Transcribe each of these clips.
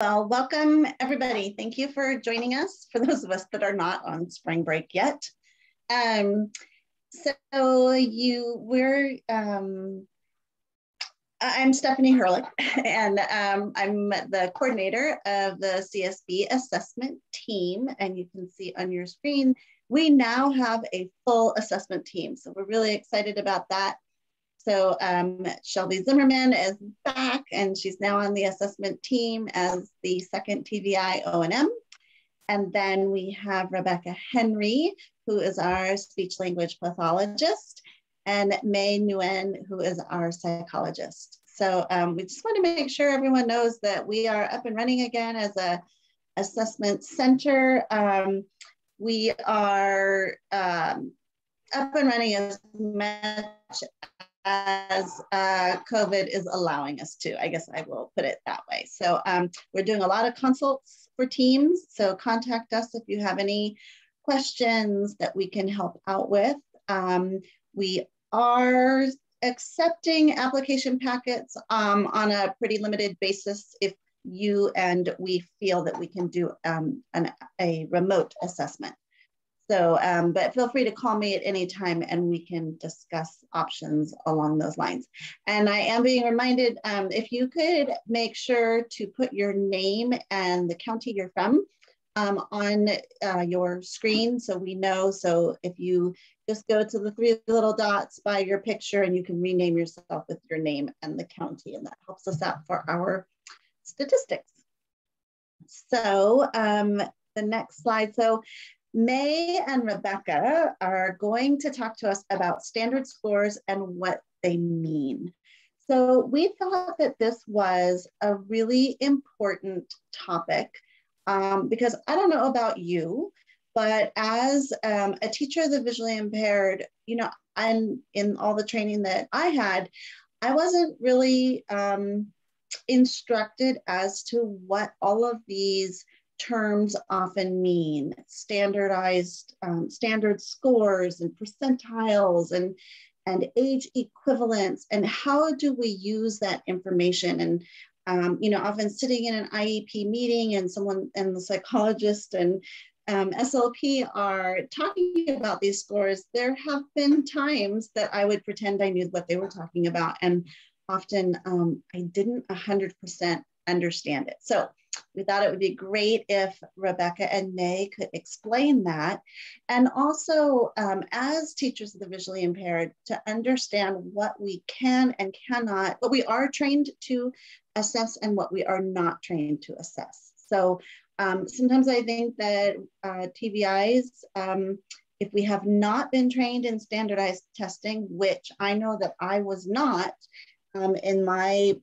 Well, welcome everybody. Thank you for joining us, for those of us that are not on spring break yet. Um, so you, we're, um, I'm Stephanie Hurlick, and um, I'm the coordinator of the CSB assessment team. And you can see on your screen, we now have a full assessment team. So we're really excited about that. So um, Shelby Zimmerman is back and she's now on the assessment team as the second TVI O&M. And then we have Rebecka Henry, who is our speech language pathologist, and May Nguyen, who is our psychologist. So um, we just want to make sure everyone knows that we are up and running again as a assessment center. Um, we are um, up and running as much as uh, COVID is allowing us to. I guess I will put it that way. So um, we're doing a lot of consults for teams. So contact us if you have any questions that we can help out with. Um, we are accepting application packets um, on a pretty limited basis if you and we feel that we can do um, an, a remote assessment. So, um, but feel free to call me at any time and we can discuss options along those lines. And I am being reminded um, if you could make sure to put your name and the county you're from um, on uh, your screen so we know. So if you just go to the three little dots by your picture and you can rename yourself with your name and the county, and that helps us out for our statistics. So um, the next slide. So May and Rebecka are going to talk to us about standard scores and what they mean. So we thought that this was a really important topic um, because I don't know about you, but as um, a teacher of the visually impaired, you know, and in all the training that I had, I wasn't really um, instructed as to what all of these terms often mean standardized um, standard scores and percentiles and and age equivalents. And how do we use that information? And um, you know often sitting in an iep meeting and someone and the psychologist and um, slp are talking about these scores there have been times that i would pretend i knew what they were talking about. And often um, i didn't 100% understand it so we thought it would be great if Rebecka and May could explain that. And also, um, as teachers of the visually impaired, to understand what we can and cannot, what we are trained to assess and what we are not trained to assess. So um, sometimes I think that uh, TVIs, um, if we have not been trained in standardized testing, which I know that I was not um, in my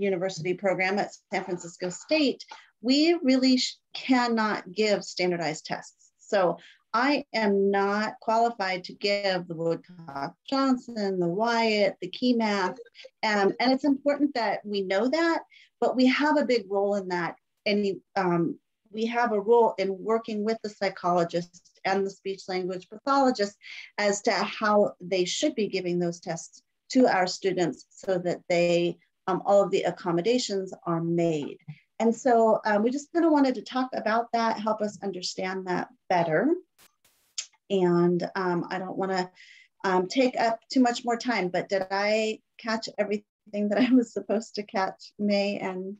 university program at San Francisco State, we really cannot give standardized tests. So I am not qualified to give the Woodcock Johnson, the WIAT, the KeyMath. Um, and it's important that we know that, but we have a big role in that. And um, we have a role in working with the psychologist and the speech language pathologist as to how they should be giving those tests to our students so that they um, all of the accommodations are made. And so um, we just kind of wanted to talk about that, help us understand that better. And um, I don't want to um, take up too much more time, but did I catch everything that I was supposed to catch, May and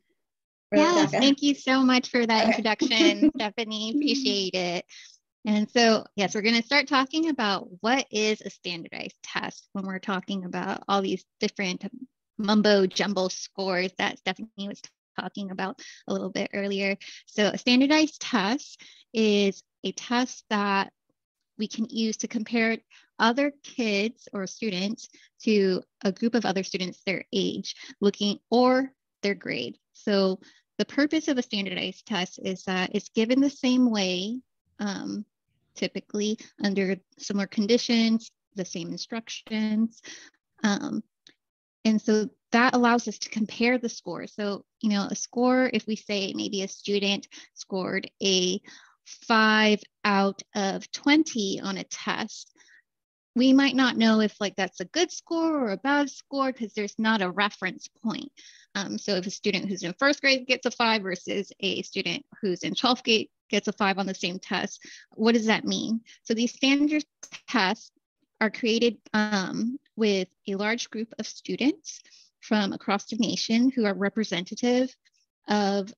Rebecka? Yes, thank you so much for that introduction, Stephanie. Appreciate it. And so, yes, we're going to start talking about what is a standardized test when we're talking about all these different mumbo jumbo scores that Stephanie was talking about a little bit earlier. So a standardized test is a test that we can use to compare other kids or students to a group of other students their age looking or their grade. So the purpose of a standardized test is that it's given the same way, um, typically under similar conditions, the same instructions, um, and so that allows us to compare the score. So, you know, a score, if we say maybe a student scored a five out of 20 on a test, we might not know if like that's a good score or a bad score because there's not a reference point. Um, so if a student who's in first grade gets a five versus a student who's in 12th grade gets a five on the same test, what does that mean? So these standard tests are created um, with a large group of students from across the nation who are representative of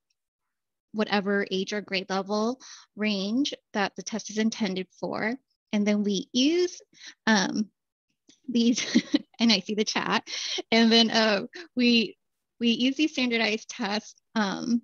whatever age or grade level range that the test is intended for. And then we use um, these, and I see the chat, and then uh, we, we use these standardized tests um,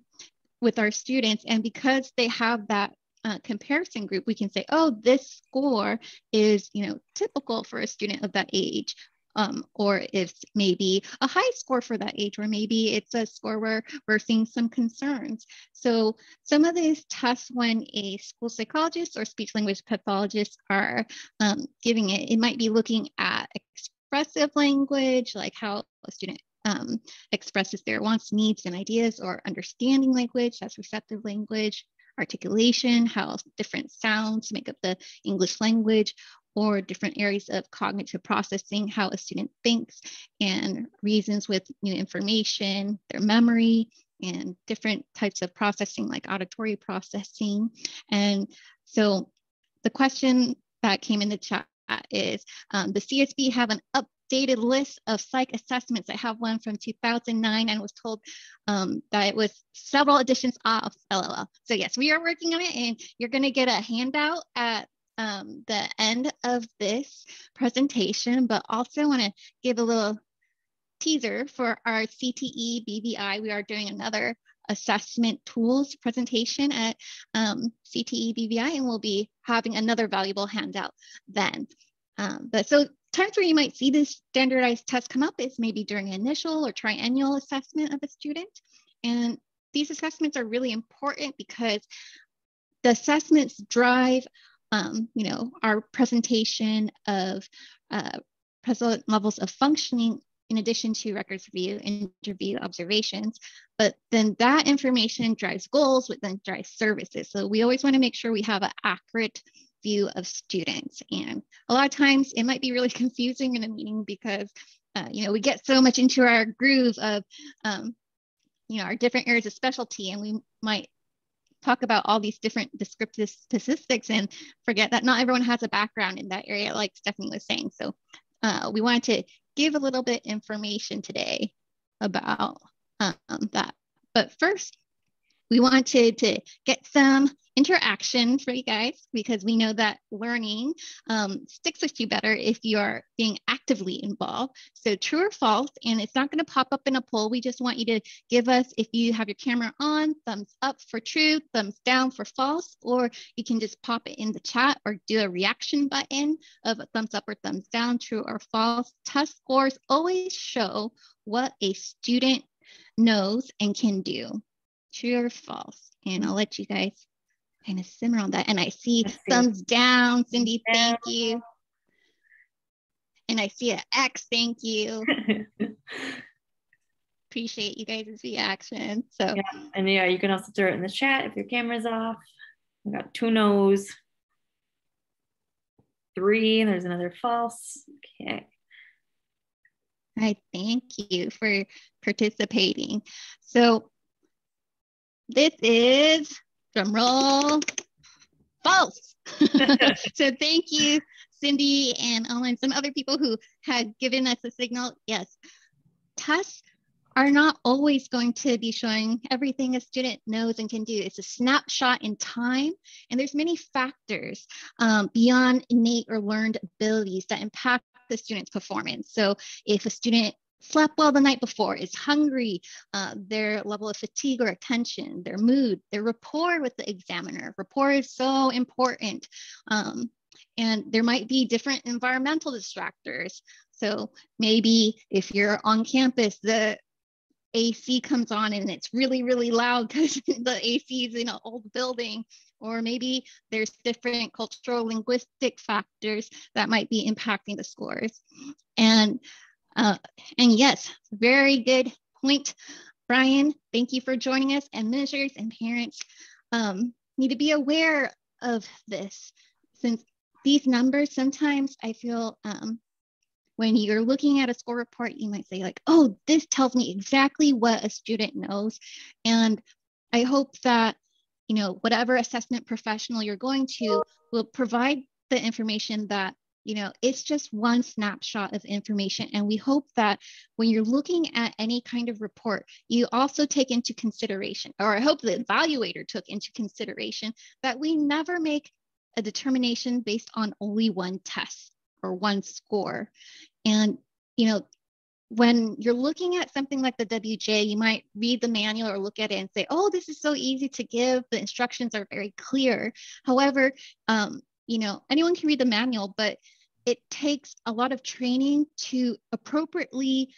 with our students. And because they have that uh, comparison group, we can say, oh, this score is, you know, typical for a student of that age um, or if maybe a high score for that age, or maybe it's a score where we're seeing some concerns. So some of these tests when a school psychologist or speech language pathologist are um, giving it, it might be looking at expressive language, like how a student um, expresses their wants, needs, and ideas, or understanding language, that's receptive language, articulation, how different sounds make up the English language, or different areas of cognitive processing, how a student thinks and reasons with new information, their memory, and different types of processing like auditory processing. And so the question that came in the chat is, um, the CSB have an updated list of psych assessments. I have one from 2009 and was told um, that it was several editions off LLL. So yes, we are working on it and you're gonna get a handout at um, the end of this presentation, but also want to give a little teaser for our CTE BVI. We are doing another assessment tools presentation at um, CTE BVI, and we'll be having another valuable handout then. Um, but so times where you might see this standardized test come up is maybe during an initial or triennial assessment of a student. And these assessments are really important because the assessments drive um, you know, our presentation of uh, present levels of functioning in addition to records review, interview observations, but then that information drives goals, which then drives services. So we always want to make sure we have an accurate view of students. And a lot of times it might be really confusing in a meeting because, uh, you know, we get so much into our groove of, um, you know, our different areas of specialty and we might talk about all these different descriptive statistics and forget that not everyone has a background in that area, like Stephanie was saying. So uh, we wanted to give a little bit information today about um, that. But first, we wanted to get some interaction for you guys because we know that learning um, sticks with you better if you are being actively involved. So true or false, and it's not going to pop up in a poll. We just want you to give us, if you have your camera on, thumbs up for true, thumbs down for false, or you can just pop it in the chat or do a reaction button of a thumbs up or thumbs down, true or false. Test scores always show what a student knows and can do true or false. And I'll let you guys kind of simmer on that. And I see, see. thumbs down, Cindy, thank you. And I see an X, thank you. Appreciate you guys' reaction. So yeah, and yeah, you can also throw it in the chat if your camera's off. We got two no's, three, there's another false. Okay. I thank you for participating. So this is drum roll false. so thank you, Cindy and Ellen, some other people who had given us a signal. Yes, tests are not always going to be showing everything a student knows and can do. It's a snapshot in time, and there's many factors um, beyond innate or learned abilities that impact the student's performance. So if a student slept well the night before, is hungry, uh, their level of fatigue or attention, their mood, their rapport with the examiner. Rapport is so important. Um, and there might be different environmental distractors. So maybe if you're on campus, the AC comes on and it's really, really loud because the AC is in an old building. Or maybe there's different cultural linguistic factors that might be impacting the scores. And uh, and yes, very good point, Brian. Thank you for joining us. And Administrators and parents um, need to be aware of this since these numbers, sometimes I feel um, when you're looking at a score report, you might say like, oh, this tells me exactly what a student knows. And I hope that, you know, whatever assessment professional you're going to will provide the information that you know it's just one snapshot of information and we hope that when you're looking at any kind of report you also take into consideration or i hope the evaluator took into consideration that we never make a determination based on only one test or one score and you know when you're looking at something like the WJ, you might read the manual or look at it and say, oh, this is so easy to give. The instructions are very clear. However, um, you know, anyone can read the manual, but it takes a lot of training to appropriately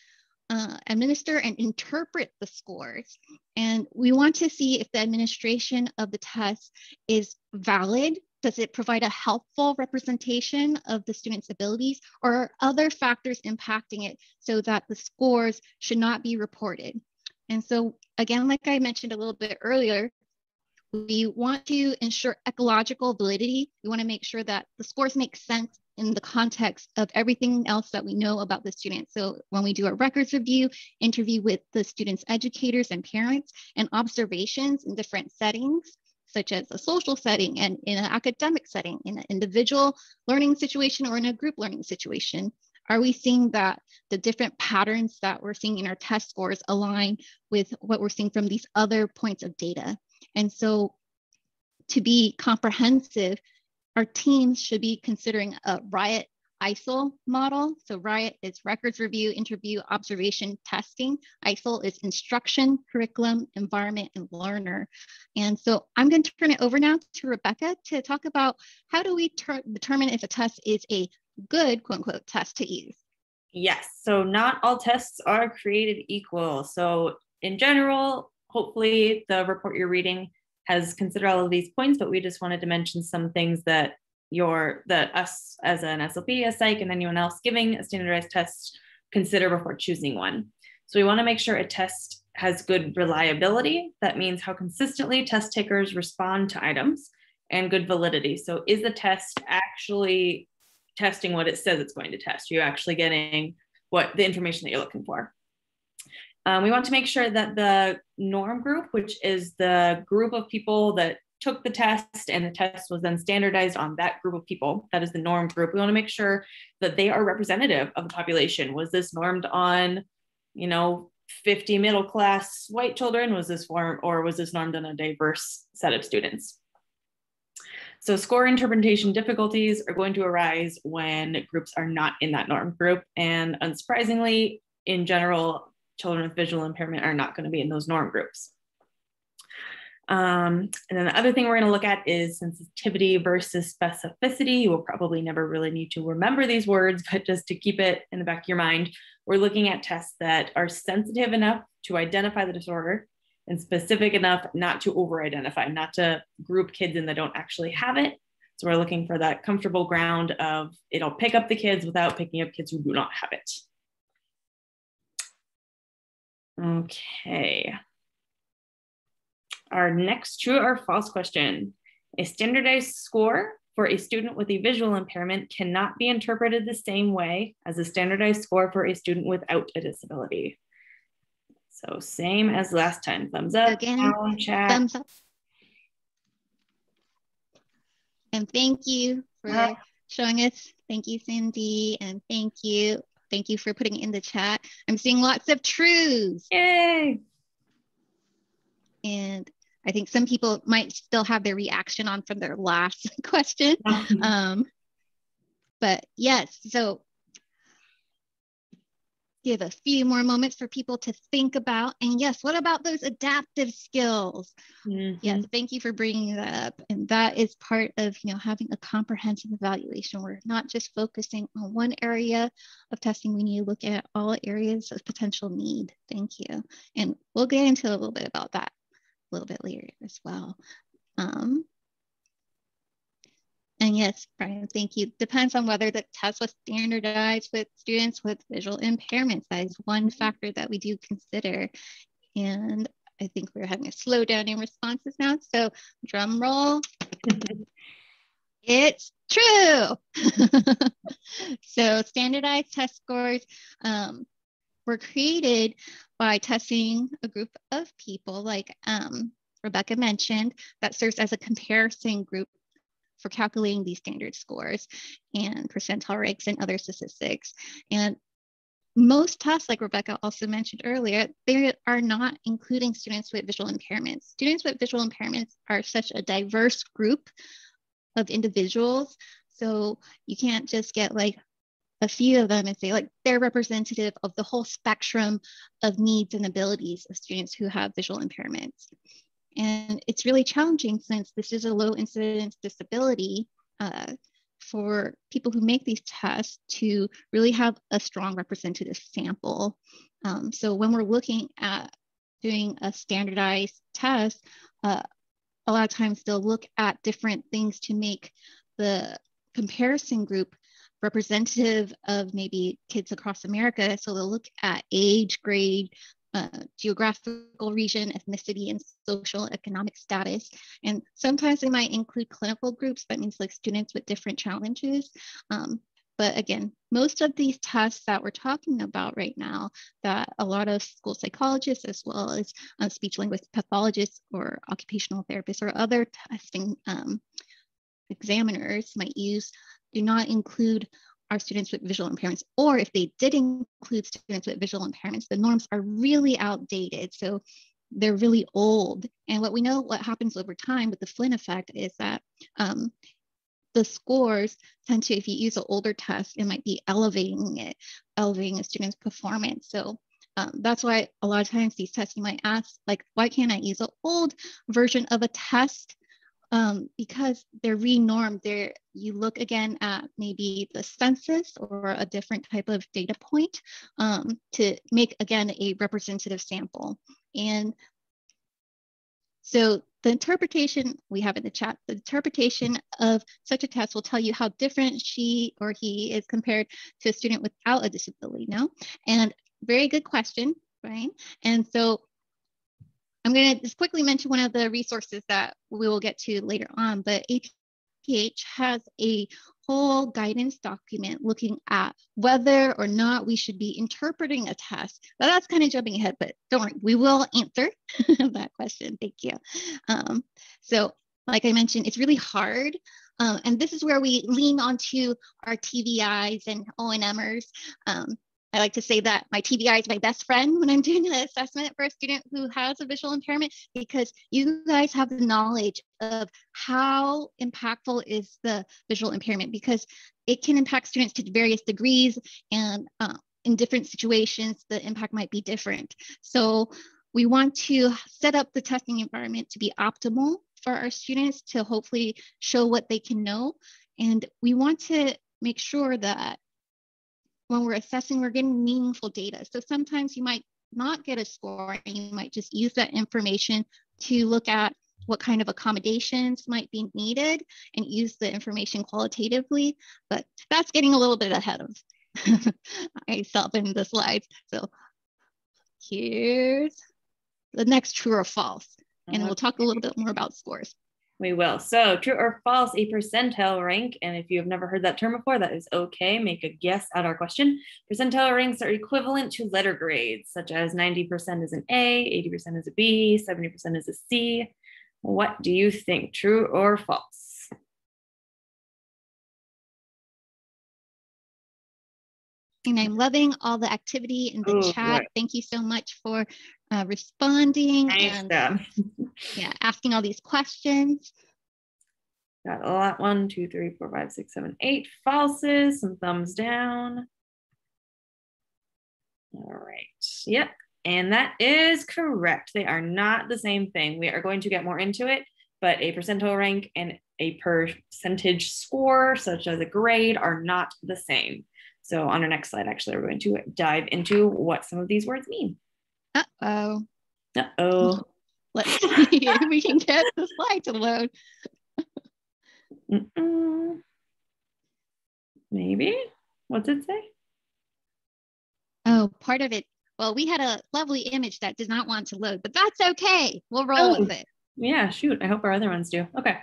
uh, administer and interpret the scores. And we want to see if the administration of the test is valid. Does it provide a helpful representation of the student's abilities or are other factors impacting it so that the scores should not be reported? And so again, like I mentioned a little bit earlier, we want to ensure ecological validity. We want to make sure that the scores make sense in the context of everything else that we know about the student. So when we do a records review, interview with the students' educators and parents, and observations in different settings, such as a social setting and in an academic setting, in an individual learning situation or in a group learning situation, are we seeing that the different patterns that we're seeing in our test scores align with what we're seeing from these other points of data? And so to be comprehensive, our teams should be considering a RIOT ICEL model. So RIOT is records review, interview, observation, testing. ICEL is instruction, curriculum, environment, and learner. And so I'm going to turn it over now to Rebecka to talk about how do we determine if a test is a good quote unquote test to use. Yes, so not all tests are created equal. So in general, hopefully the report you're reading has considered all of these points, but we just wanted to mention some things that your that us as an SLP, a psych, and anyone else giving a standardized test consider before choosing one. So we want to make sure a test has good reliability. That means how consistently test takers respond to items and good validity. So is the test actually testing what it says it's going to test? Are you actually getting what the information that you're looking for? Um, we want to make sure that the norm group, which is the group of people that took the test and the test was then standardized on that group of people, that is the norm group. We want to make sure that they are representative of the population. Was this normed on, you know, 50 middle class white children? Was this form or was this normed on a diverse set of students? So score interpretation difficulties are going to arise when groups are not in that norm group. And unsurprisingly, in general, children with visual impairment are not going to be in those norm groups. Um, and then the other thing we're going to look at is sensitivity versus specificity. You will probably never really need to remember these words, but just to keep it in the back of your mind, we're looking at tests that are sensitive enough to identify the disorder and specific enough not to over identify, not to group kids in that don't actually have it. So we're looking for that comfortable ground of it'll pick up the kids without picking up kids who do not have it. Okay. Our next true or false question. A standardized score for a student with a visual impairment cannot be interpreted the same way as a standardized score for a student without a disability. So same as last time. Thumbs up, Again, down, chat. Thumbs up. And thank you for showing us. Thank you, Cindy. And thank you Thank you for putting in the chat. I'm seeing lots of truths. Yay! And I think some people might still have their reaction on from their last question. um, but yes, so give a few more moments for people to think about. And yes, what about those adaptive skills? Mm-hmm. Yes, thank you for bringing that up. And that is part of you know having a comprehensive evaluation. We're not just focusing on one area of testing. We need to look at all areas of potential need. Thank you. And we'll get into a little bit about that a little bit later as well. Um, and yes, Brian, thank you. Depends on whether the test was standardized with students with visual impairments. That is one mm-hmm. factor that we do consider. And I think we're having a slowdown in responses now. So drum roll. It's true. so standardized test scores um, were created by testing a group of people like um, Rebecka mentioned that serves as a comparison group for calculating these standard scores and percentile ranks and other statistics. And most tests, like Rebecka also mentioned earlier, they are not including students with visual impairments. Students with visual impairments are such a diverse group of individuals. So you can't just get like a few of them and say like they're representative of the whole spectrum of needs and abilities of students who have visual impairments. And it's really challenging since this is a low incidence disability uh, for people who make these tests to really have a strong representative sample. Um, so when we're looking at doing a standardized test, uh, a lot of times they'll look at different things to make the comparison group representative of maybe kids across America. So they'll look at age, grade, uh, geographical region, ethnicity, and social economic status. And sometimes they might include clinical groups. That means like students with different challenges. Um, but again, most of these tests that we're talking about right now, that a lot of school psychologists, as well as uh, speech language pathologists or occupational therapists or other testing um, examiners might use, do not include our students with visual impairments, or if they did include students with visual impairments, the norms are really outdated. So they're really old. And what we know what happens over time with the Flynn effect is that um, the scores tend to, if you use an older test, it might be elevating it, elevating a student's performance. So um, that's why a lot of times these tests you might ask, like, why can't I use an old version of a test um, because they're renormed. There, you look again at maybe the census or a different type of data point um, to make again a representative sample. And so the interpretation we have in the chat, the interpretation of such a test will tell you how different she or he is compared to a student without a disability. No, and very good question, right? And so I'm going to just quickly mention one of the resources that we will get to later on, but APH has a whole guidance document looking at whether or not we should be interpreting a test. But that's kind of jumping ahead, but don't worry, we will answer that question. Thank you. Um, so like I mentioned, it's really hard. Um, and this is where we lean onto our TVIs and O&Mers um, I like to say that my TVI is my best friend when I'm doing an assessment for a student who has a visual impairment because you guys have the knowledge of how impactful is the visual impairment because it can impact students to various degrees and uh, in different situations, the impact might be different. So we want to set up the testing environment to be optimal for our students to hopefully show what they can know. And we want to make sure that when we're assessing, we're getting meaningful data. So sometimes you might not get a score and you might just use that information to look at what kind of accommodations might be needed and use the information qualitatively. But that's getting a little bit ahead of myself in the slides. So here's the next true or false. And we'll talk a little bit more about scores. We will. So, true or false, a percentile rank. And if you have never heard that term before, that is okay. Make a guess at our question. Percentile ranks are equivalent to letter grades, such as 90% is an A, 80% is a B, 70% is a C. What do you think, true or false? And I'm loving all the activity in the Ooh, chat. Thank you so much for uh, responding nice and yeah, asking all these questions. Got a lot. One, two, three, four, five, six, seven, eight falses. Some thumbs down. All right. Yep. And that is correct. They are not the same thing. We are going to get more into it, but a percentile rank and a percentage score, such as a grade, are not the same. So on our next slide, actually, we're going to dive into what some of these words mean. Uh-oh. Uh-oh. Let's see if we can get the slide to load. Maybe. What's it say? Oh, part of it. Well, we had a lovely image that did not want to load, but that's okay. We'll roll oh. with it. Yeah, shoot. I hope our other ones do. Okay.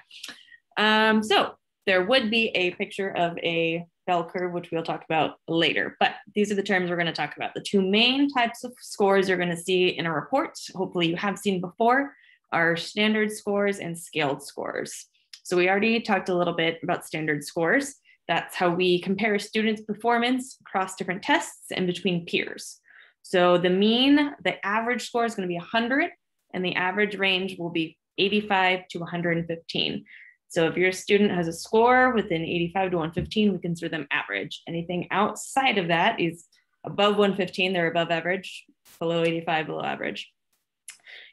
Um, so there would be a picture of a bell curve, which we'll talk about later. But these are the terms we're going to talk about. The two main types of scores you're going to see in a report, hopefully you have seen before, are standard scores and scaled scores. So we already talked a little bit about standard scores. That's how we compare students' performance across different tests and between peers. So the mean, the average score is going to be 100, and the average range will be 85 to 115. So if your student has a score within 85 to 115, we consider them average. Anything outside of that is above 115, they're above average, below 85, below average.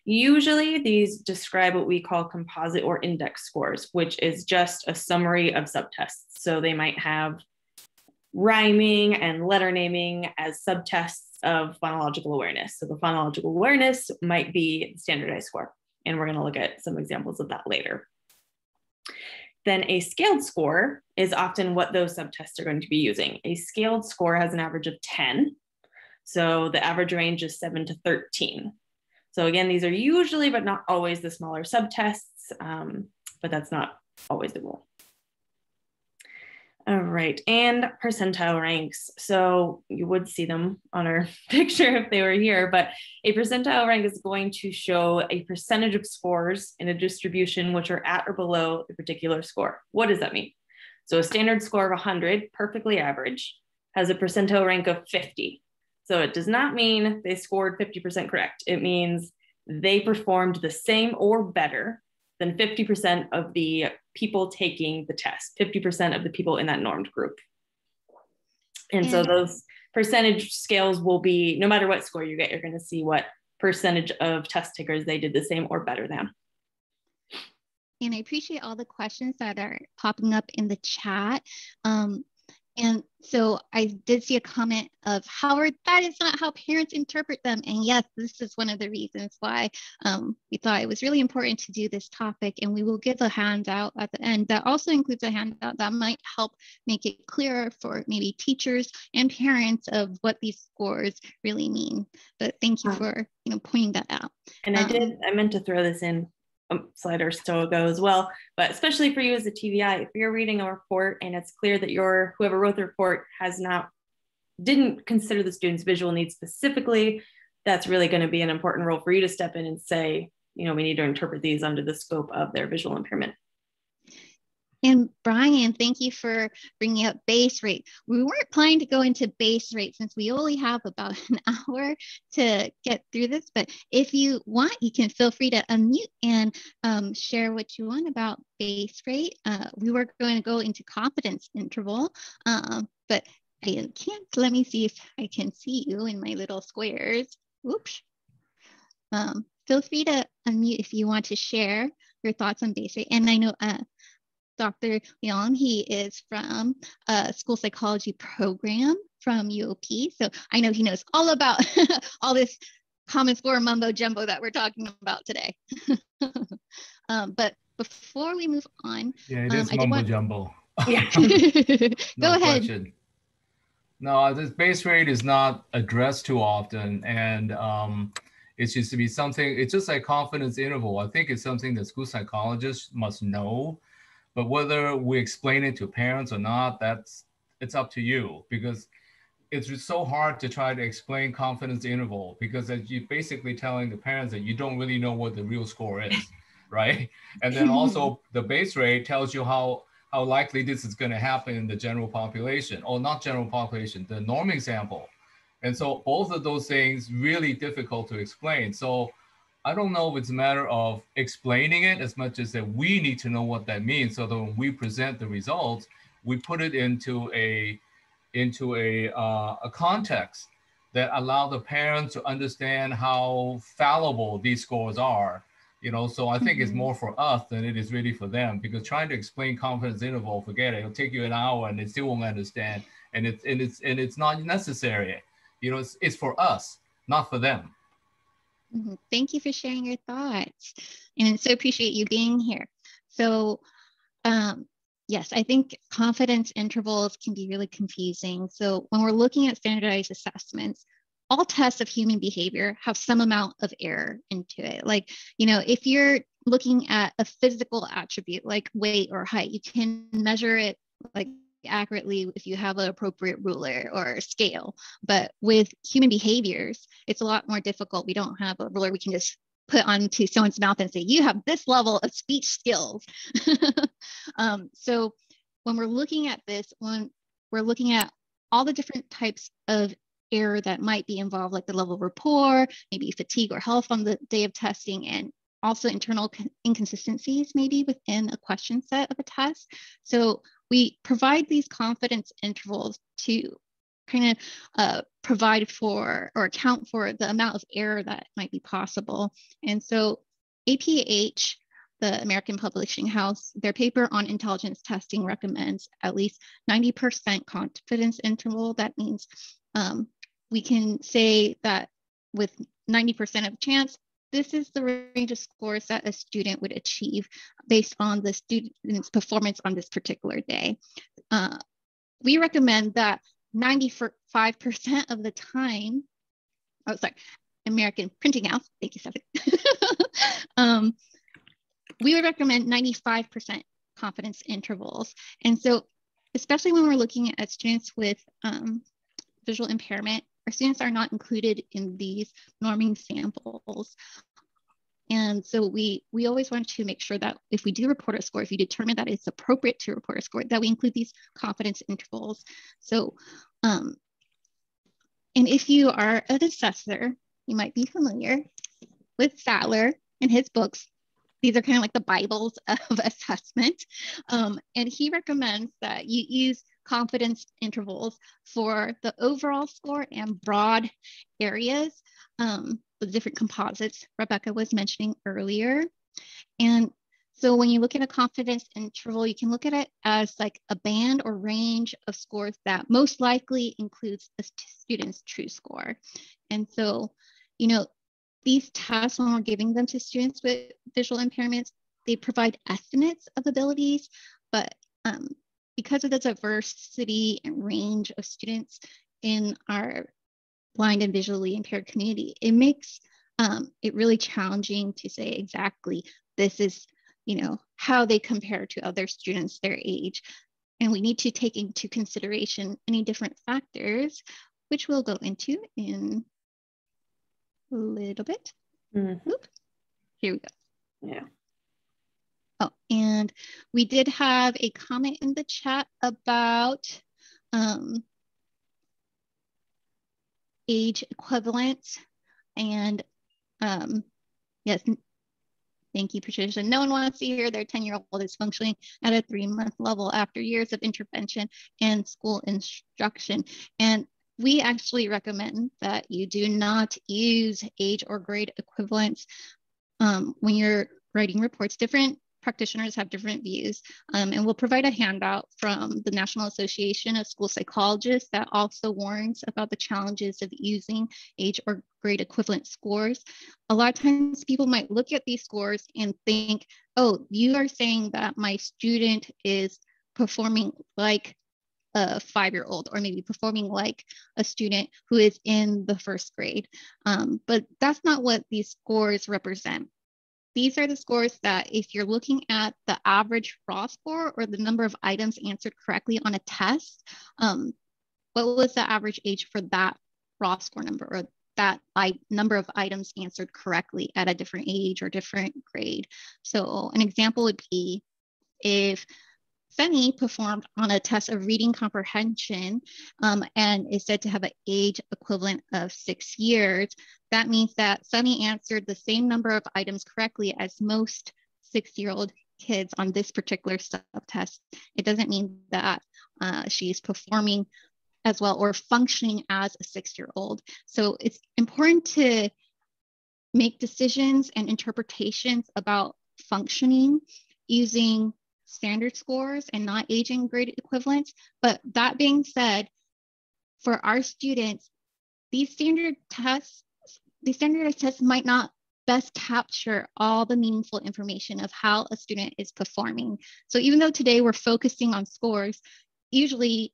Usually these describe what we call composite or index scores, which is just a summary of subtests. So they might have rhyming and letter naming as subtests of phonological awareness. So the phonological awareness might be standardized score. And we're gonna look at some examples of that later. Then a scaled score is often what those subtests are going to be using. A scaled score has an average of 10. So the average range is seven to 13. So again, these are usually, but not always the smaller subtests, um, but that's not always the rule. All right, and percentile ranks. So you would see them on our picture if they were here, but a percentile rank is going to show a percentage of scores in a distribution which are at or below a particular score. What does that mean? So a standard score of 100, perfectly average, has a percentile rank of 50. So it does not mean they scored 50% correct. It means they performed the same or better than 50% of the people taking the test, 50% of the people in that normed group. And, and so those percentage scales will be no matter what score you get, you're going to see what percentage of test takers they did the same or better than. And I appreciate all the questions that are popping up in the chat. Um, and so I did see a comment of Howard, that is not how parents interpret them. And yes, this is one of the reasons why um, we thought it was really important to do this topic. And we will give a handout at the end that also includes a handout that might help make it clearer for maybe teachers and parents of what these scores really mean. But thank you for you know pointing that out. And I um, did, I meant to throw this in a slide or so ago as well. But especially for you as a TVI, if you're reading a report and it's clear that your whoever wrote the report has not didn't consider the student's visual needs specifically, that's really going to be an important role for you to step in and say, you know, we need to interpret these under the scope of their visual impairment. And Brian, thank you for bringing up base rate. We weren't planning to go into base rate since we only have about an hour to get through this, but if you want, you can feel free to unmute and um, share what you want about base rate. Uh, we were going to go into confidence interval, um, but I can't. Let me see if I can see you in my little squares. Oops. Um, feel free to unmute if you want to share your thoughts on base rate. And I know uh, Dr. Leon. He is from a school psychology program from UOP. So I know he knows all about all this common score mumbo jumbo that we're talking about today. um, but before we move on, yeah, it is um, mumbo want... jumbo. Yeah. Go ahead. Question. No, this base rate is not addressed too often, and um, it used to be something. It's just like confidence interval. I think it's something that school psychologists must know but whether we explain it to parents or not, that's it's up to you because it's so hard to try to explain confidence interval because you're basically telling the parents that you don't really know what the real score is, right? And then also the base rate tells you how how likely this is going to happen in the general population or not general population, the norm example. And so both of those things really difficult to explain. So I don't know if it's a matter of explaining it as much as that we need to know what that means so that when we present the results, we put it into a into a, uh, a context that allow the parents to understand how fallible these scores are. You know, so I think mm-hmm. it's more for us than it is really for them because trying to explain confidence interval, forget it. It'll take you an hour and they still won't understand. And it's and it's and it's not necessary. You know, it's, it's for us, not for them. Mm-hmm. Thank you for sharing your thoughts and so appreciate you being here. So, um, yes, I think confidence intervals can be really confusing. So, when we're looking at standardized assessments, all tests of human behavior have some amount of error into it. Like, you know, if you're looking at a physical attribute like weight or height. You can measure it like accurately if you have an appropriate ruler or scale. But with human behaviors, it's a lot more difficult. We don't have a ruler we can just put onto someone's mouth and say, you have this level of speech skills. um, so when we're looking at this, when we're looking at all the different types of error that might be involved, like the level of rapport, maybe fatigue or health on the day of testing, and also internal inconsistencies maybe within a question set of a test. So we provide these confidence intervals to kind of uh, provide for or account for the amount of error that might be possible. And so APH, the American Publishing House, their paper on intelligence testing recommends at least 90% confidence interval. That means um, we can say that with 90% of chance, this is the range of scores that a student would achieve based on the student's performance on this particular day. Uh, we recommend that 95% of the time, oh, sorry, American Printing House, thank you, Stephanie. um, we would recommend 95% confidence intervals. And so, especially when we're looking at students with um, visual impairment, our students are not included in these norming samples. And so we we always want to make sure that if we do report a score, if you determine that it's appropriate to report a score, that we include these confidence intervals. So, um, and if you are an assessor, you might be familiar with Sattler and his books. These are kind of like the Bibles of assessment. Um, and he recommends that you use confidence intervals for the overall score and broad areas. Um, the different composites Rebecka was mentioning earlier. And so when you look at a confidence interval, you can look at it as like a band or range of scores that most likely includes a student's true score. And so, you know, these tests, when we're giving them to students with visual impairments, they provide estimates of abilities, but um, because of the diversity and range of students in our blind and visually impaired community, it makes um, it really challenging to say exactly this is, you know, how they compare to other students their age. And we need to take into consideration any different factors, which we'll go into in a little bit. Mm. Oop, here we go. Yeah. Oh, and we did have a comment in the chat about um, age equivalent. And um, yes, thank you, Patricia. No one wants to hear their 10 year old is functioning at a three month level after years of intervention and school instruction. And we actually recommend that you do not use age or grade equivalents um, when you're writing reports. Different practitioners have different views. Um, and we'll provide a handout from the National Association of School Psychologists that also warns about the challenges of using age or grade equivalent scores. A lot of times people might look at these scores and think, oh, you are saying that my student is performing like a five-year-old or maybe performing like a student who is in the first grade. Um, but that's not what these scores represent. These are the scores that if you're looking at the average raw score or the number of items answered correctly on a test, um, what was the average age for that raw score number or that I, number of items answered correctly at a different age or different grade. So an example would be if Sunny performed on a test of reading comprehension um, and is said to have an age equivalent of six years. That means that Sunny answered the same number of items correctly as most six-year-old kids on this particular subtest. It doesn't mean that uh, she's performing as well or functioning as a six-year-old. So it's important to make decisions and interpretations about functioning using standard scores and not aging grade equivalents. But that being said, for our students, these standard tests, these standardized tests might not best capture all the meaningful information of how a student is performing. So even though today we're focusing on scores, usually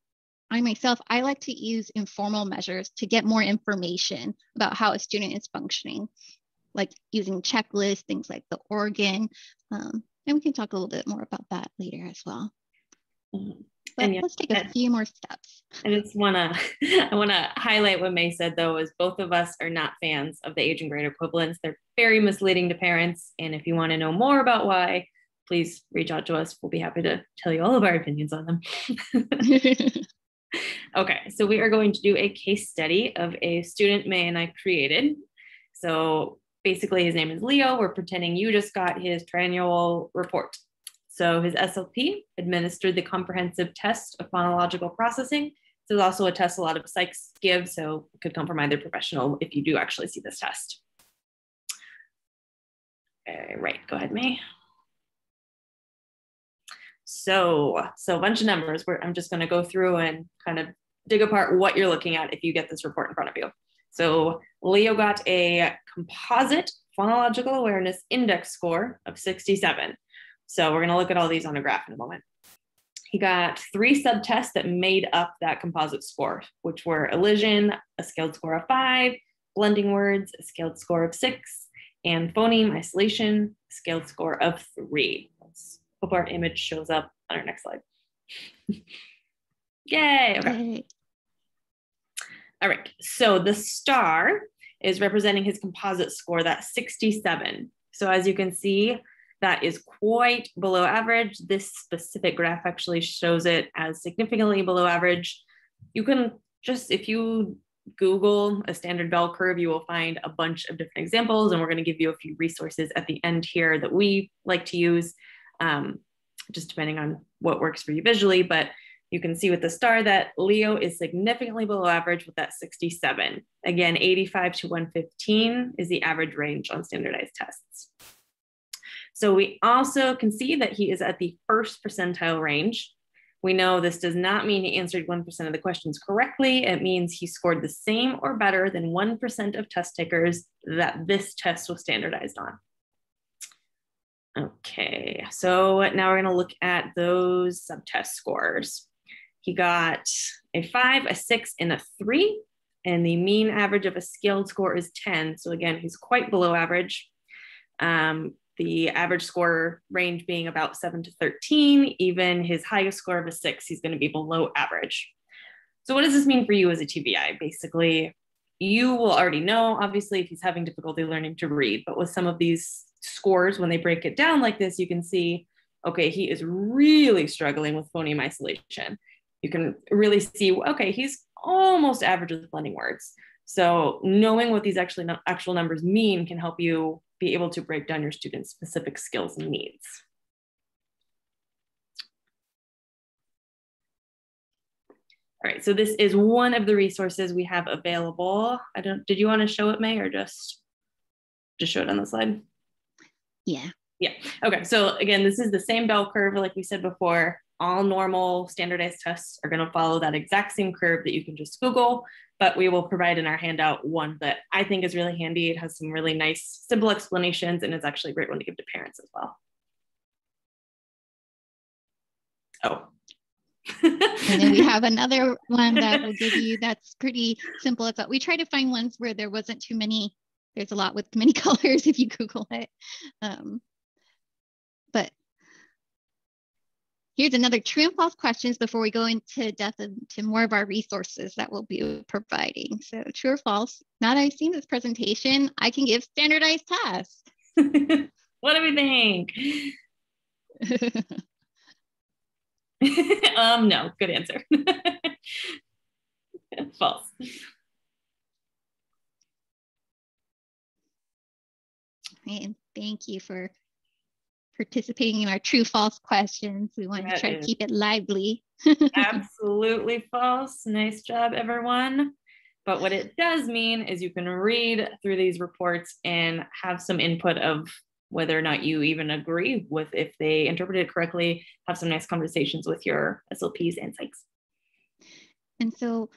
I myself, I like to use informal measures to get more information about how a student is functioning. like using checklists, things like the Oregon. Um, and we can talk a little bit more about that later as well. Mm-hmm. But yeah, let's take a few more steps. I just wanna I wanna highlight what May said though, is both of us are not fans of the age and grade equivalents. They're very misleading to parents. And if you want to know more about why, please reach out to us. We'll be happy to tell you all of our opinions on them. okay, so we are going to do a case study of a student May and I created. So basically his name is Leo. We're pretending you just got his triennial report. So his SLP administered the comprehensive test of phonological processing. This is also a test a lot of psychs give, so it could come from either professional if you do actually see this test. Okay, right, go ahead, May. So, so a bunch of numbers where I'm just gonna go through and kind of dig apart what you're looking at if you get this report in front of you. So Leo got a composite phonological awareness index score of 67. So we're going to look at all these on a graph in a moment. He got three subtests that made up that composite score, which were elision, a scaled score of five, blending words, a scaled score of six, and phoneme isolation, a scaled score of three. Let's hope our image shows up on our next slide. Yay, okay. All right, so the star is representing his composite score, that's 67. So as you can see, that is quite below average. This specific graph actually shows it as significantly below average. You can just, if you Google a standard bell curve, you will find a bunch of different examples, and we're going to give you a few resources at the end here that we like to use, um, just depending on what works for you visually. But you can see with the star that Leo is significantly below average with that 67. Again, 85 to 115 is the average range on standardized tests. So we also can see that he is at the first percentile range. We know this does not mean he answered 1% of the questions correctly. It means he scored the same or better than 1% of test takers that this test was standardized on. Okay, so now we're gonna look at those subtest scores. He got a five, a six, and a three. And the mean average of a scaled score is 10. So again, he's quite below average. Um, the average score range being about seven to 13, even his highest score of a six, he's going to be below average. So, what does this mean for you as a TVI? Basically, you will already know, obviously, if he's having difficulty learning to read, but with some of these scores, when they break it down like this, you can see, okay, he is really struggling with phoneme isolation you can really see, okay, he's almost average with blending words. So knowing what these actually actual numbers mean can help you be able to break down your students' specific skills and needs. All right, so this is one of the resources we have available. I don't, did you want to show it, May, or just, just show it on the slide? Yeah. Yeah, okay, so again, this is the same bell curve like we said before all normal standardized tests are going to follow that exact same curve that you can just Google, but we will provide in our handout one that I think is really handy. It has some really nice, simple explanations, and it's actually a great one to give to parents as well. Oh. and then we have another one that will give you that's pretty simple. But we try to find ones where there wasn't too many. There's a lot with many colors if you Google it. Um, Here's another true and false questions before we go into depth into more of our resources that we'll be providing. So true or false, now that I've seen this presentation, I can give standardized tests. what do we think? um, no, good answer. false. And thank you for participating in our true false questions. We want that to try to keep it lively. absolutely false. Nice job, everyone. But what it does mean is you can read through these reports and have some input of whether or not you even agree with if they interpreted it correctly, have some nice conversations with your SLPs and psychs. And so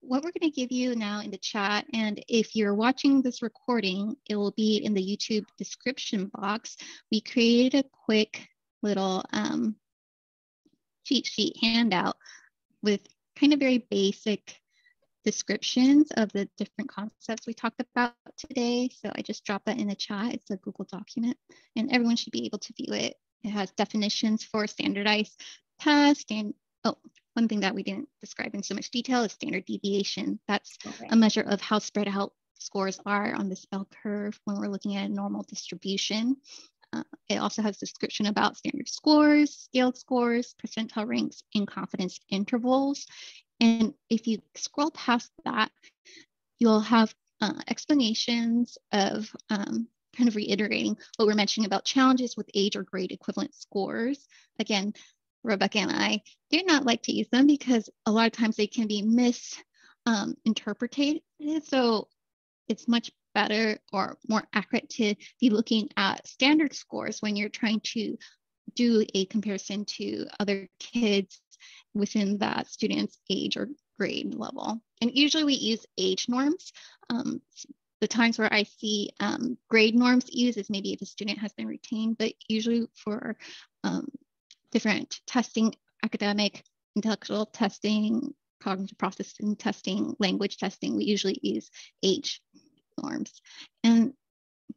what we're going to give you now in the chat, and if you're watching this recording, it will be in the YouTube description box. We created a quick little um, cheat sheet handout with kind of very basic descriptions of the different concepts we talked about today. So I just dropped that in the chat. It's a Google document and everyone should be able to view it. It has definitions for standardized test and oh, one thing that we didn't describe in so much detail is standard deviation. That's okay. a measure of how spread out scores are on this bell curve when we're looking at a normal distribution. Uh, it also has description about standard scores, scaled scores, percentile ranks, and confidence intervals. And if you scroll past that, you'll have uh, explanations of um, kind of reiterating what we're mentioning about challenges with age or grade equivalent scores. Again, Rebecka and I do not like to use them because a lot of times they can be misinterpreted. Um, so it's much better or more accurate to be looking at standard scores when you're trying to do a comparison to other kids within that student's age or grade level. And usually we use age norms. Um, the times where I see um, grade norms used is maybe if a student has been retained, but usually for um, different testing, academic, intellectual testing, cognitive processing testing, language testing, we usually use age norms. And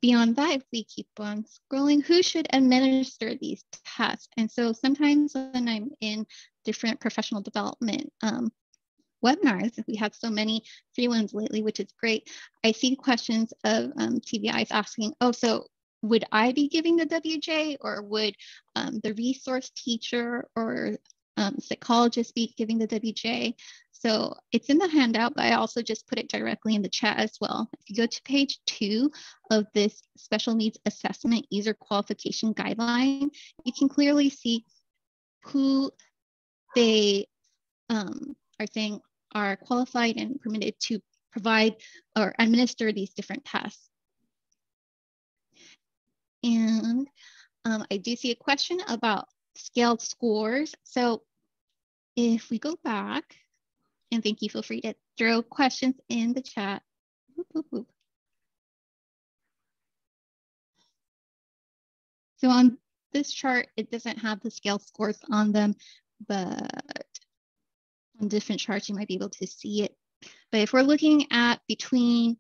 beyond that, if we keep on scrolling, who should administer these tests? And so sometimes when I'm in different professional development um, webinars, we have so many free ones lately, which is great, I see questions of um, TVIs asking, oh, so would I be giving the WJ or would um, the resource teacher or um, psychologist be giving the WJ? So it's in the handout, but I also just put it directly in the chat as well. If you go to page two of this special needs assessment user qualification guideline, you can clearly see who they um, are saying are qualified and permitted to provide or administer these different tests. And um, I do see a question about scaled scores. So if we go back, and thank you, feel free to throw questions in the chat. So on this chart, it doesn't have the scale scores on them, but on different charts, you might be able to see it. But if we're looking at between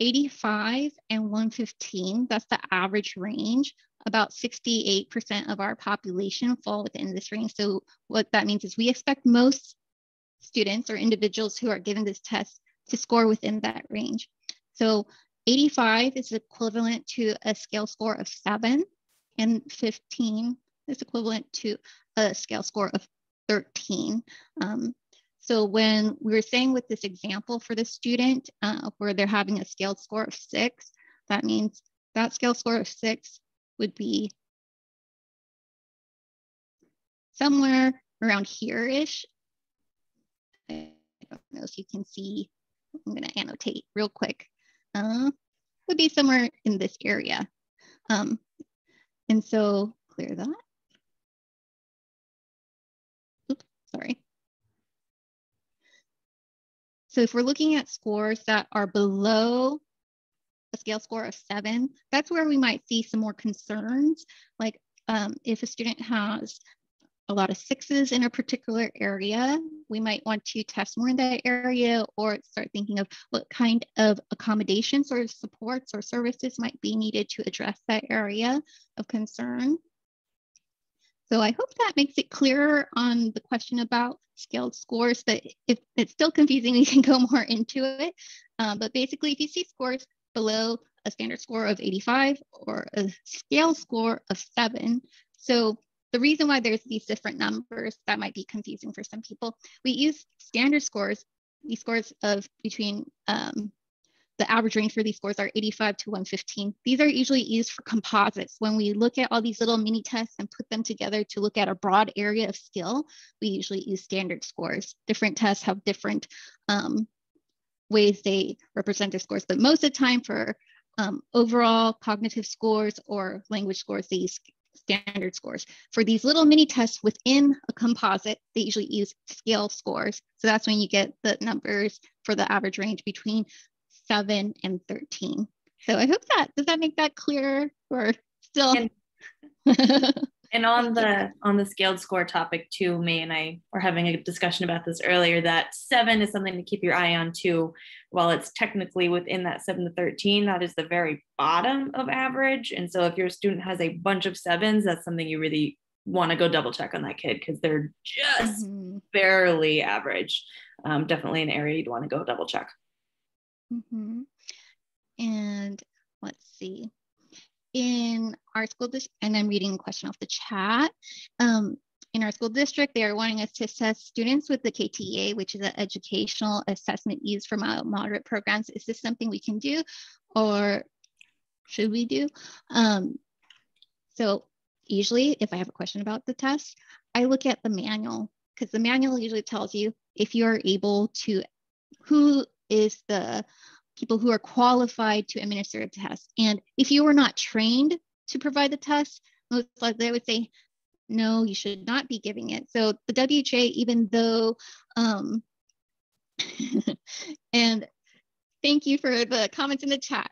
85 and 115, that's the average range. About 68% of our population fall within this range. So what that means is we expect most students or individuals who are given this test to score within that range. So 85 is equivalent to a scale score of seven and 15 is equivalent to a scale score of 13. Um, so when we were saying with this example for the student uh, where they're having a scaled score of six, that means that scale score of six would be somewhere around here-ish. I don't know if you can see, I'm gonna annotate real quick. Uh, would be somewhere in this area. Um, and so clear that. Oops, sorry. So if we're looking at scores that are below a scale score of seven, that's where we might see some more concerns. Like um, if a student has a lot of sixes in a particular area, we might want to test more in that area or start thinking of what kind of accommodations or supports or services might be needed to address that area of concern. So I hope that makes it clearer on the question about scaled scores, but if it's still confusing, we can go more into it. Um, but basically, if you see scores below a standard score of 85 or a scale score of seven, so the reason why there's these different numbers that might be confusing for some people, we use standard scores, these scores of between um, the average range for these scores are 85 to 115. These are usually used for composites. When we look at all these little mini tests and put them together to look at a broad area of skill, we usually use standard scores. Different tests have different um, ways they represent their scores, but most of the time for um, overall cognitive scores or language scores, they use standard scores. For these little mini tests within a composite, they usually use scale scores. So that's when you get the numbers for the average range between seven and 13. So I hope that, does that make that clear or still? And on the on the scaled score topic too, May and I were having a discussion about this earlier. That seven is something to keep your eye on too. While it's technically within that seven to thirteen, that is the very bottom of average. And so if your student has a bunch of sevens, that's something you really want to go double check on that kid because they're just mm-hmm. barely average. Um, definitely an area you'd want to go double check. Mm-hmm. And let's see in our school district, and I'm reading a question off the chat. Um, in our school district, they are wanting us to assess students with the KTEA, which is an educational assessment used for mild moderate programs. Is this something we can do or should we do? Um, so usually if I have a question about the test, I look at the manual because the manual usually tells you if you're able to, who is the people who are qualified to administer a test. And if you were not trained to provide the test, most likely I would say, no, you should not be giving it. So the WHA, even though, um, and thank you for the comments in the chat.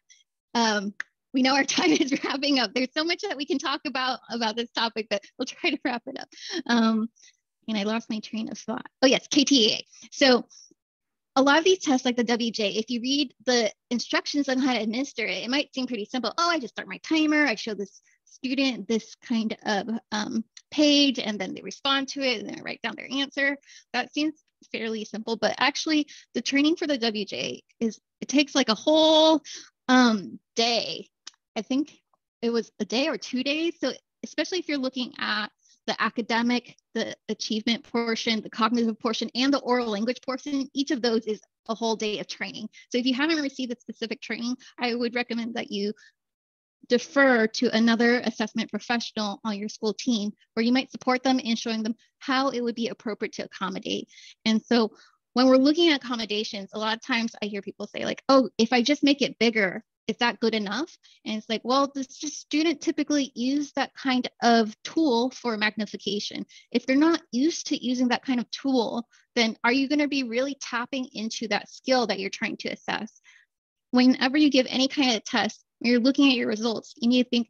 Um, we know our time is wrapping up. There's so much that we can talk about about this topic, but we'll try to wrap it up. Um, and I lost my train of thought. Oh yes, KTEA. So a lot of these tests, like the WJ, if you read the instructions on how to administer it, it might seem pretty simple. Oh, I just start my timer, I show this student this kind of um, page, and then they respond to it, and then I write down their answer. That seems fairly simple, but actually the training for the WJ is, it takes like a whole um, day. I think it was a day or two days. So especially if you're looking at the academic, the achievement portion, the cognitive portion, and the oral language portion, each of those is a whole day of training. So if you haven't received a specific training, I would recommend that you defer to another assessment professional on your school team where you might support them in showing them how it would be appropriate to accommodate. And so when we're looking at accommodations, a lot of times I hear people say like, oh, if I just make it bigger, is that good enough? And it's like, well, the student typically use that kind of tool for magnification. If they're not used to using that kind of tool, then are you going to be really tapping into that skill that you're trying to assess? Whenever you give any kind of test, you're looking at your results, you need to think,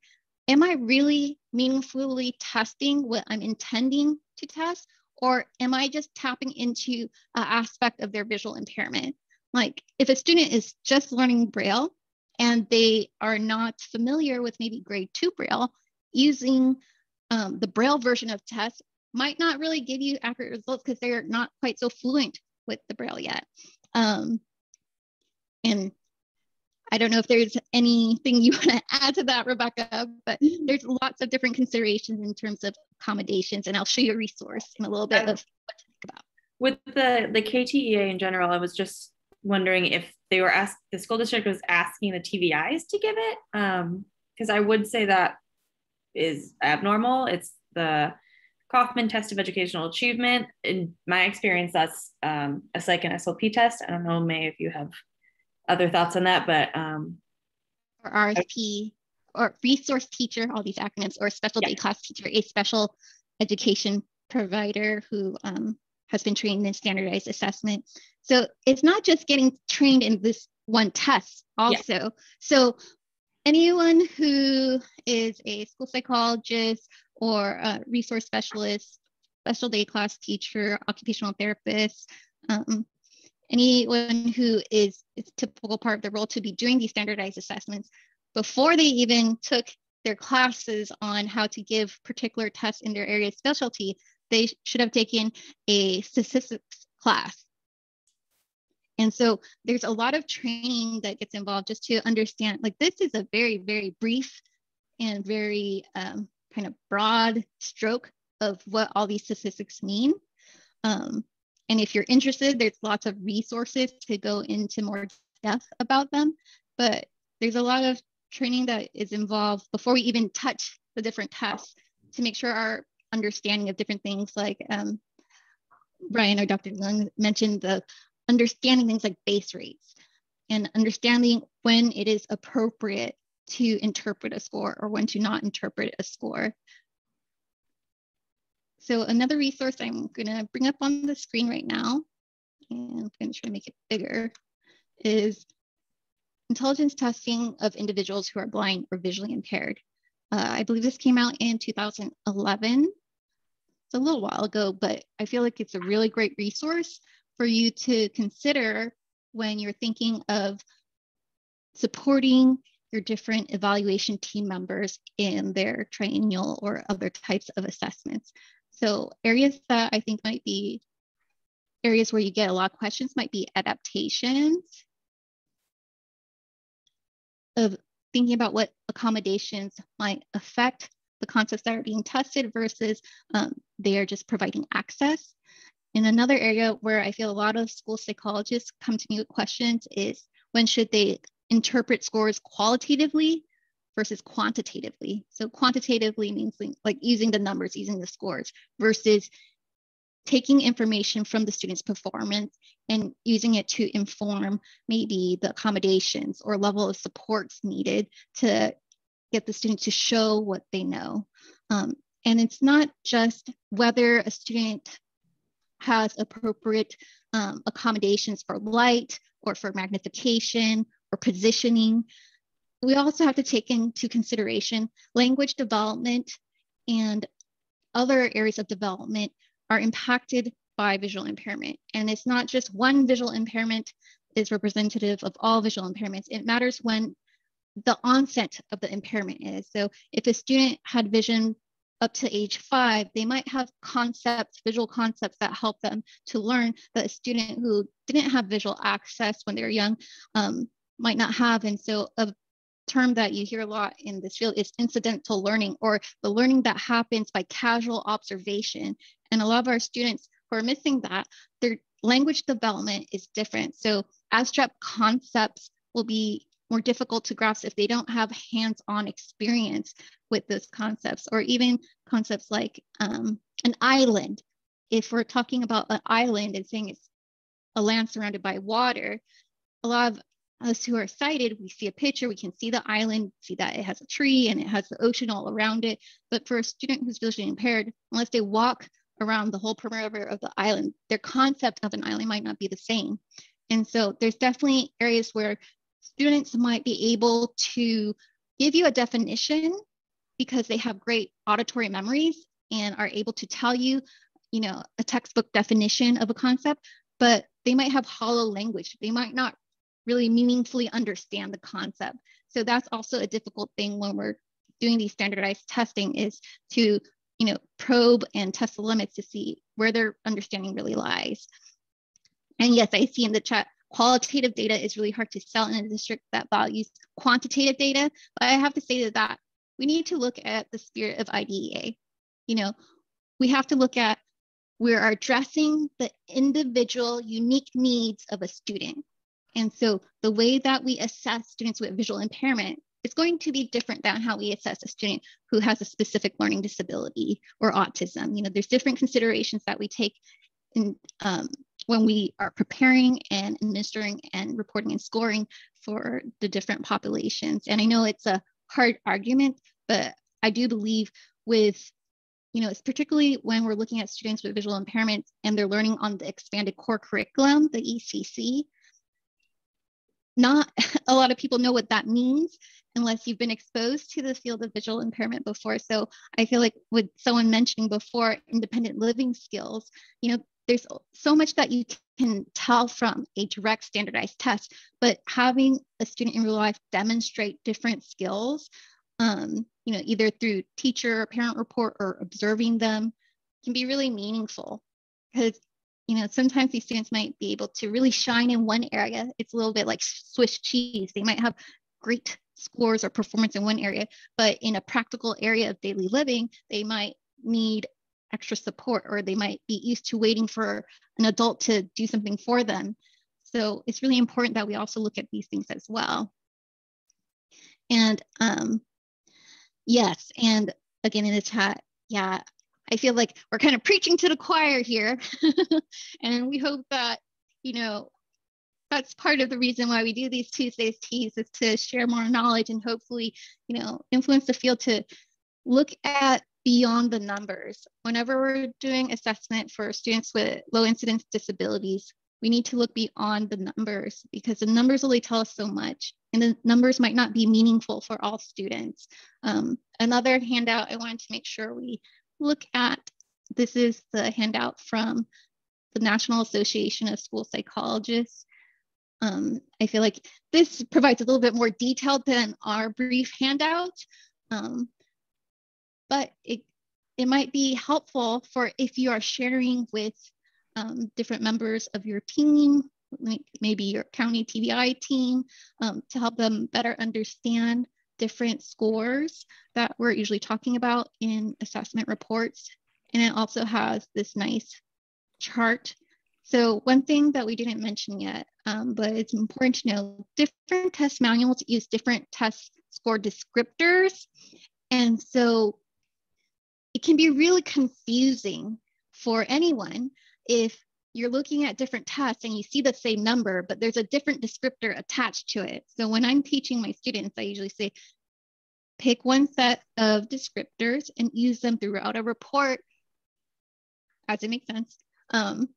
am I really meaningfully testing what I'm intending to test? Or am I just tapping into an aspect of their visual impairment? Like if a student is just learning Braille, and they are not familiar with maybe grade two Braille, using um, the Braille version of test might not really give you accurate results because they're not quite so fluent with the Braille yet. Um, and I don't know if there's anything you want to add to that, Rebecka, but there's lots of different considerations in terms of accommodations, and I'll show you a resource in a little bit of what to think about. With the, the KTEA in general, I was just wondering if they were asked, the school district was asking the TVIs to give it. Because um, I would say that is abnormal. It's the Kaufman test of educational achievement. In my experience, that's um, a psych and SLP test. I don't know, May, if you have other thoughts on that, but. Um, or RSP or resource teacher, all these acronyms, or special yeah. day class teacher, a special education provider who um, has been trained in standardized assessment. So it's not just getting trained in this one test also. Yeah. So anyone who is a school psychologist or a resource specialist, special day class teacher, occupational therapist, um, anyone who is it's typical part of the role to be doing these standardized assessments before they even took their classes on how to give particular tests in their area of specialty, they should have taken a statistics class and so there's a lot of training that gets involved just to understand, like this is a very, very brief and very um, kind of broad stroke of what all these statistics mean. Um, and if you're interested, there's lots of resources to go into more depth about them. But there's a lot of training that is involved before we even touch the different tests to make sure our understanding of different things like um, Brian or Dr. Lung mentioned the understanding things like base rates and understanding when it is appropriate to interpret a score or when to not interpret a score. So another resource I'm gonna bring up on the screen right now, and I'm gonna try to make it bigger, is intelligence testing of individuals who are blind or visually impaired. Uh, I believe this came out in 2011. It's a little while ago, but I feel like it's a really great resource for you to consider when you're thinking of supporting your different evaluation team members in their triennial or other types of assessments. So areas that I think might be areas where you get a lot of questions might be adaptations of thinking about what accommodations might affect the concepts that are being tested versus um, they are just providing access. In another area where I feel a lot of school psychologists come to me with questions is when should they interpret scores qualitatively versus quantitatively. So quantitatively means like using the numbers, using the scores versus taking information from the student's performance and using it to inform maybe the accommodations or level of supports needed to get the student to show what they know. Um, and it's not just whether a student has appropriate um, accommodations for light or for magnification or positioning. We also have to take into consideration language development and other areas of development are impacted by visual impairment. And it's not just one visual impairment is representative of all visual impairments. It matters when the onset of the impairment is. So if a student had vision up to age five, they might have concepts, visual concepts that help them to learn that a student who didn't have visual access when they were young um, might not have. And so a term that you hear a lot in this field is incidental learning or the learning that happens by casual observation. And a lot of our students who are missing that, their language development is different. So abstract concepts will be more difficult to grasp if they don't have hands-on experience with those concepts or even concepts like um, an island. If we're talking about an island and saying it's a land surrounded by water, a lot of us who are sighted, we see a picture, we can see the island, see that it has a tree and it has the ocean all around it. But for a student who's visually impaired, unless they walk around the whole perimeter of the island, their concept of an island might not be the same. And so there's definitely areas where students might be able to give you a definition because they have great auditory memories and are able to tell you, you know, a textbook definition of a concept, but they might have hollow language. They might not really meaningfully understand the concept. So that's also a difficult thing when we're doing these standardized testing is to you know probe and test the limits to see where their understanding really lies. And yes, I see in the chat qualitative data is really hard to sell in a district that values quantitative data. But I have to say that, we need to look at the spirit of IDEA. You know, we have to look at we're addressing the individual unique needs of a student. And so the way that we assess students with visual impairment is going to be different than how we assess a student who has a specific learning disability or autism. You know, there's different considerations that we take in, um, when we are preparing and administering and reporting and scoring for the different populations. And I know it's a hard argument, but I do believe with you know, it's particularly when we're looking at students with visual impairments and they're learning on the expanded core curriculum, the ECC, not a lot of people know what that means unless you've been exposed to the field of visual impairment before. So I feel like with someone mentioning before independent living skills, you know, there's so much that you can tell from a direct standardized test, but having a student in real life demonstrate different skills, um, you know, either through teacher or parent report or observing them can be really meaningful because you know, sometimes these students might be able to really shine in one area. It's a little bit like Swiss cheese. They might have great scores or performance in one area, but in a practical area of daily living, they might need extra support or they might be used to waiting for an adult to do something for them. So it's really important that we also look at these things as well. And um, yes, and again in the chat, yeah, I feel like we're kind of preaching to the choir here. and we hope that, you know, that's part of the reason why we do these Tuesdays teas is to share more knowledge and hopefully, you know, influence the field to look at beyond the numbers. Whenever we're doing assessment for students with low incidence disabilities, we need to look beyond the numbers because the numbers only tell us so much and the numbers might not be meaningful for all students. Um, another handout I wanted to make sure we look at, this is the handout from the National Association of School Psychologists. Um, I feel like this provides a little bit more detail than our brief handout, um, but it, it might be helpful for if you are sharing with um, different members of your team, like maybe your county TVI team, um, to help them better understand different scores that we're usually talking about in assessment reports. And it also has this nice chart. So one thing that we didn't mention yet, um, but it's important to know, different test manuals use different test score descriptors. And so it can be really confusing for anyone if you're looking at different tests and you see the same number, but there's a different descriptor attached to it. So when I'm teaching my students, I usually say, pick one set of descriptors and use them throughout a report, as it makes sense, um,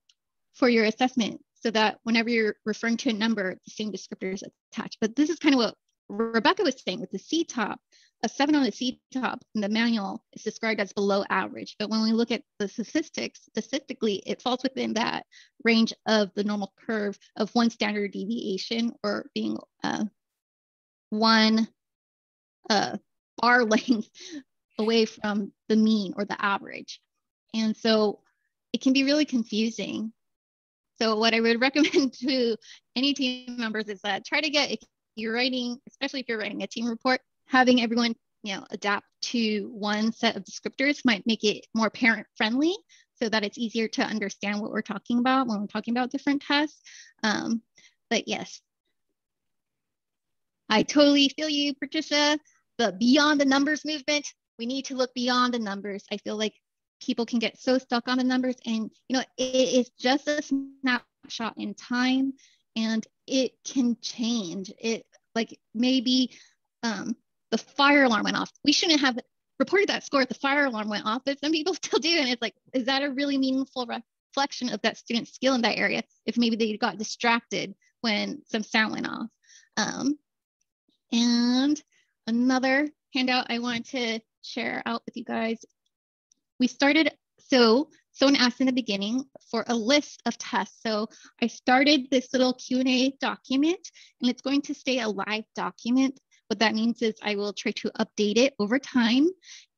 for your assessment so that whenever you're referring to a number, the same descriptor is attached. But this is kind of what Rebecka was saying with the CTOPP a seven on the CTOPP in the manual is described as below average. But when we look at the statistics, statistically, it falls within that range of the normal curve of one standard deviation or being uh, one uh, bar length away from the mean or the average. And so it can be really confusing. So what I would recommend to any team members is that try to get, if you're writing, especially if you're writing a team report, having everyone you know adapt to one set of descriptors might make it more parent friendly so that it's easier to understand what we're talking about when we're talking about different tests. Um, but yes. I totally feel you patricia but beyond the numbers movement we need to look beyond the numbers. I feel like people can get so stuck on the numbers and you know it is just a snapshot in time and it can change. It like maybe um, the fire alarm went off. We shouldn't have reported that score if the fire alarm went off, but some people still do. And it's like, is that a really meaningful reflection of that student's skill in that area if maybe they got distracted when some sound went off? Um, and another handout I wanted to share out with you guys. We started, so someone asked in the beginning for a list of tests. So I started this little Q&A document and it's going to stay a live document what that means is I will try to update it over time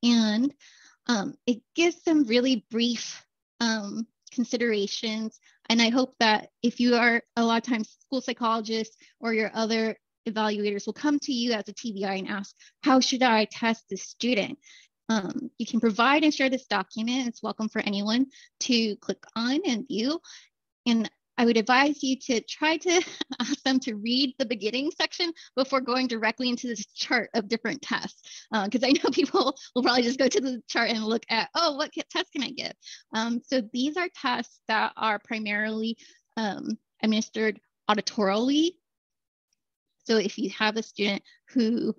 and um, it gives some really brief um, considerations. And I hope that if you are a lot of times school psychologists or your other evaluators will come to you as a TVI and ask, how should I test this student? Um, you can provide and share this document. It's welcome for anyone to click on and view. And I would advise you to try to ask them to read the beginning section before going directly into this chart of different tests. Because uh, I know people will probably just go to the chart and look at, oh, what test can I give? Um, so these are tests that are primarily um, administered auditorily. So if you have a student who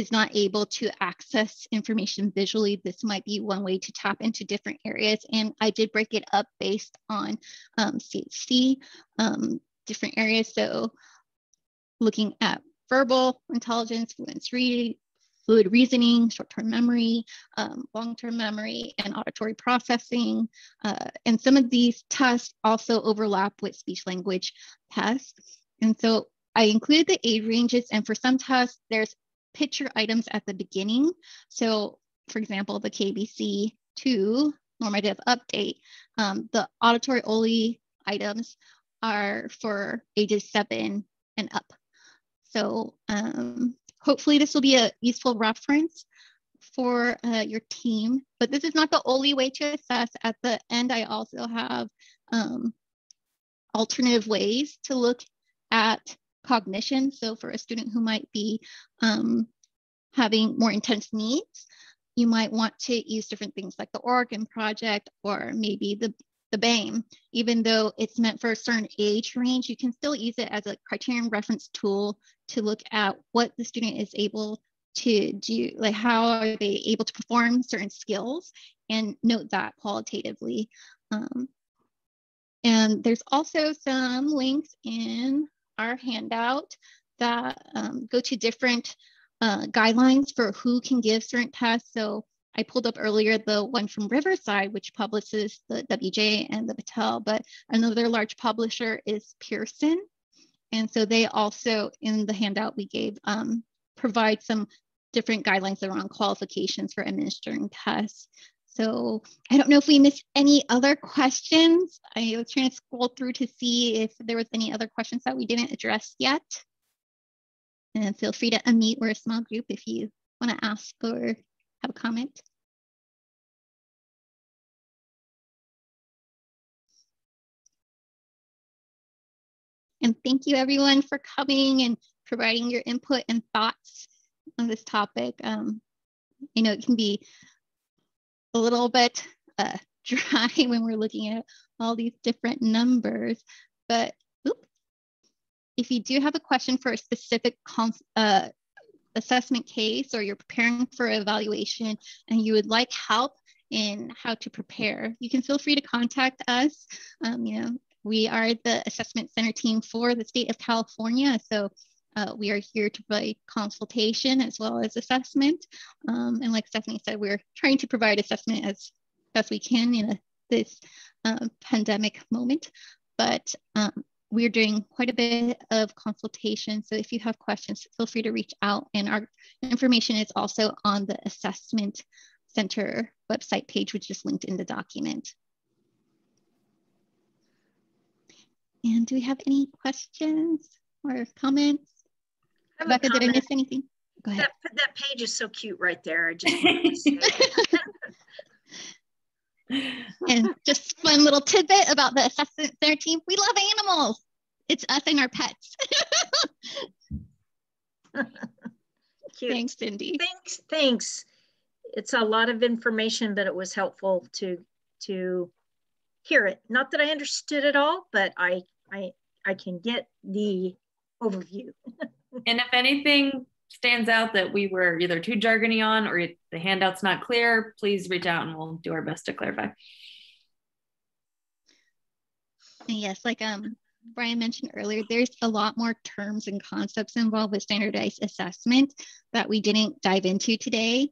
is not able to access information visually, this might be one way to tap into different areas. And I did break it up based on um, CHC, um, different areas. So looking at verbal intelligence, reading, fluid reasoning, short-term memory, um, long-term memory, and auditory processing. Uh, and some of these tests also overlap with speech language tests. And so I included the age ranges, and for some tests, there's picture items at the beginning. So for example, the KABC-II normative update, um, the auditory only items are for ages seven and up. So um, hopefully this will be a useful reference for uh, your team, but this is not the only way to assess. At the end, I also have um, alternative ways to look at cognition. So for a student who might be um, having more intense needs, you might want to use different things like the Oregon Project or maybe the, the BAME. Even though it's meant for a certain age range, you can still use it as a criterion reference tool to look at what the student is able to do, like how are they able to perform certain skills and note that qualitatively. Um, And there's also some links in our handout that um, go to different uh, guidelines for who can give certain tests. So I pulled up earlier the one from Riverside, which publishes the WJ and the Battelle, but another large publisher is Pearson. And so they also, in the handout we gave, um, provide some different guidelines around qualifications for administering tests. So I don't know if we missed any other questions. I was trying to scroll through to see if there was any other questions that we didn't address yet. And feel free to unmute or a small group if you want to ask or have a comment. And thank you everyone for coming and providing your input and thoughts on this topic. Um, you know, it can be a little bit uh, dry when we're looking at all these different numbers, but oops, if you do have a question for a specific uh, assessment case or you're preparing for evaluation and you would like help in how to prepare, you can feel free to contact us. Um, you know, we are the assessment center team for the state of California. So uh, we are here to provide consultation as well as assessment. Um, and like Stephanie said, we're trying to provide assessment as best we can in a, this uh, pandemic moment. But um, we're doing quite a bit of consultation. So if you have questions, feel free to reach out. And our information is also on the assessment center website page, which is linked in the document. And do we have any questions or comments? Rebecka, did I miss anything? Go ahead. That, that page is so cute right there. I just and just one little tidbit about the assessment center team. We love animals. It's us and our pets. Cute. Thanks, Cindy. Thanks, thanks. It's a lot of information, but it was helpful to to hear it. Not that I understood it all, but I I I can get the overview. and if anything stands out that we were either too jargony on or the handout's not clear, please reach out and we'll do our best to clarify. Yes, like um Brian mentioned earlier, there's a lot more terms and concepts involved with standardized assessment that we didn't dive into today.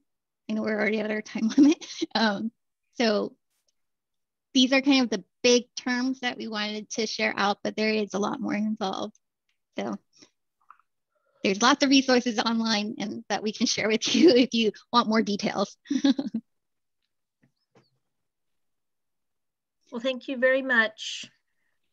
I know we're already at our time limit. Um, so these are kind of the big terms that we wanted to share out, but there is a lot more involved. So there's lots of resources online and that we can share with you if you want more details. well, thank you very much.